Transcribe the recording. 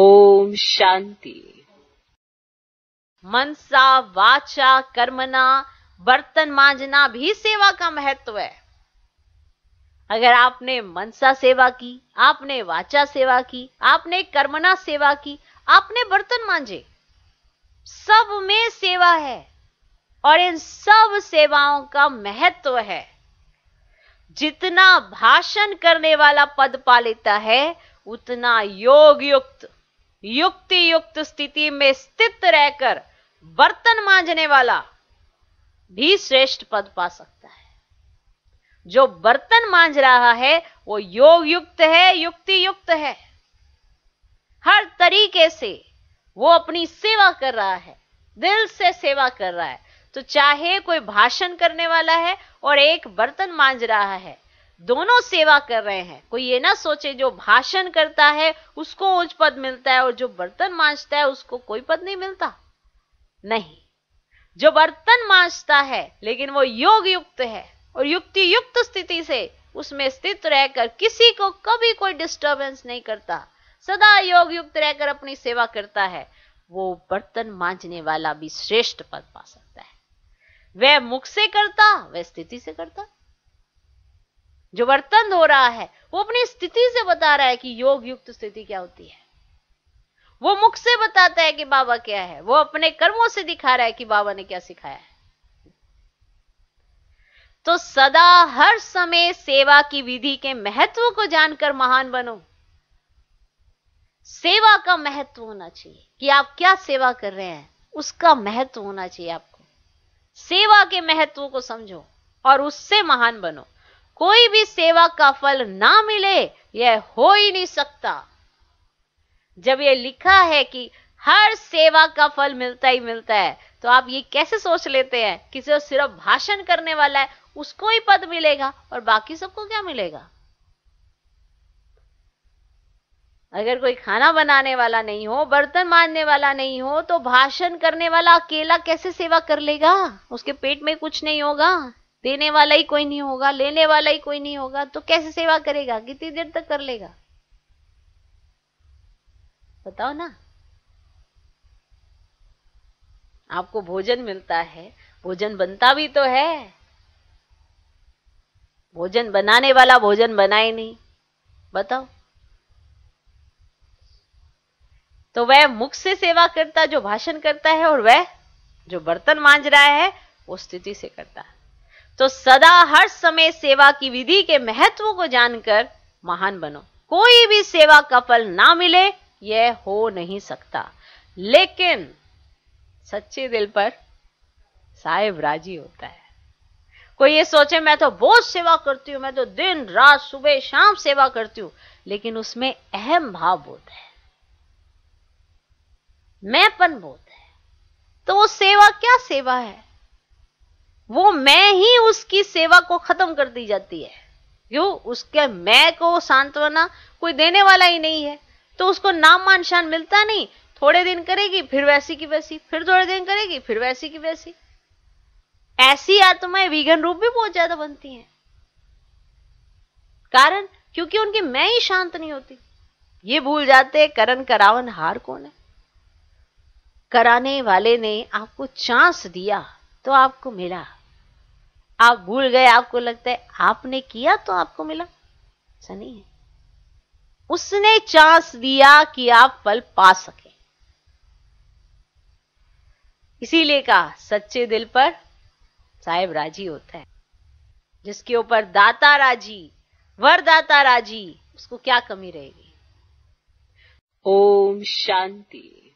ओम शांति। मनसा, वाचा, कर्मना, बर्तन मांजना भी सेवा का महत्व है। अगर आपने मनसा सेवा की, आपने वाचा सेवा की, आपने कर्मना सेवा की, आपने बर्तन मांजे, सब में सेवा है और इन सब सेवाओं का महत्व है। जितना भाषण करने वाला पद पा लेता है, उतना योग युक्त युक्ति युक्त स्थिति में स्थित रहकर बर्तन मांझने वाला भी श्रेष्ठ पद पा सकता है। जो बर्तन मांझ रहा है, वो योग युक्त है युक्ति युक्त है। हर तरीके से वो अपनी सेवा कर रहा है, दिल से सेवा कर रहा है। तो चाहे कोई भाषण करने वाला है और एक बर्तन मांझ रहा है दोनों सेवा कर रहे हैं। कोई ये ना सोचे जो भाषण करता है, उसको उच्च पद मिलता है और जो बर्तन मांझता है, उसको कोई पद नहीं मिलता। नहीं। जो बर्तन मांझता है, लेकिन वो योग युक्त है और युक्ति युक्त स्थिति से उसमें स्थित रहकर किसी को कभी कोई डिस्टरबेंस नहीं करता। सदा योग युक्त रहकर अपनी सेवा करता है। वो बर्तन मांझने वाला भी श्रेष्ठ पद पा सकता है। वह मुख से करता, वह स्थिति से करता। जो बर्तन धो रहा है, वो अपनी स्थिति से बता रहा है कि योग युक्त स्थिति क्या होती है। वो मुख से बताता है कि बाबा क्या है। वो अपने कर्मों से दिखा रहा है कि बाबा ने क्या सिखाया है। तो सदा हर समय सेवा की विधि के महत्व को जानकर महान बनो। सेवा का महत्व होना चाहिए कि आप क्या सेवा कर रहे हैं, उसका महत्व होना चाहिए आपको। सेवा के महत्व को समझो और उससे महान बनो। कोई भी सेवा का फल ना मिले, यह हो ही नहीं सकता। जब यह लिखा है कि हर सेवा का फल मिलता ही मिलता है तो आप ये कैसे सोच लेते हैं कि को सिर्फ़ भाषण करने वाला है, उसको ही पद मिलेगा और बाकी सबको क्या मिलेगा? अगर कोई खाना बनाने वाला नहीं हो, बर्तन मारने वाला नहीं हो तो भाषण करने वाला अकेला कैसे सेवा कर लेगा? उसके पेट में कुछ नहीं होगा। देने वाला ही कोई नहीं होगा, लेने वाला ही कोई नहीं होगा तो कैसे सेवा करेगा? कितनी देर तक कर लेगा? बताओ ना। आपको भोजन मिलता है, भोजन बनता भी तो है। भोजन बनाने वाला भोजन बनाए नहीं। बताओ। तो वह मुख से सेवा करता, जो भाषण करता है, और वह जो बर्तन मांझ रहा है, वो स्थिति से करता है। तो सदा हर समय सेवा की विधि के महत्व को जानकर महान बनो। कोई भी सेवा का फल ना मिले, यह हो नहीं सकता। लेकिन सच्चे दिल पर साहेब राज़ी होता है। कोई ये सोचे, मैं तो बहुत सेवा करती हूँ, मैं तो दिन, रात, सुबह, शाम सेवा करती हूँ। लेकिन उसमें अहम भाव बोध है। मैंपन बोध है। तो वो सेवा क्या सेवा है? वो मैं ही उसकी सेवा को खत्म कर दी जाती है। क्यों? उसके मैं को सांत्वना कोई देने वाला ही नहीं है। तो उसको नाम मान शान मिलता नहीं। थोड़े दिन करेगी, फिर वैसी की वैसी, फिर थोड़े दिन करेगी, फिर वैसी की वैसी। ऐसी आत्माएँ विघन रूप भी बहुत ज़्यादा बनती हैं। कारण, क्योंकि उनकी मैं ही शांत नहीं होती। ये भूल जाते करण करावन हार कौन है? कराने वाले ने आपको चांस दिया तो आपको मिला। आप भूल गए, आपको लगता है, आपने किया तो आपको मिला। ऐसा नहीं है। उसने चांस दिया कि आप फल पा सके। इसीलिए कहा, सच्चे दिल पर साहेब राज़ी होता है। जिसके ऊपर दाता राज़ी, वरदाता राज़ी, उसको क्या कमी रहेगी? ओम शांति।